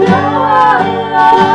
know I love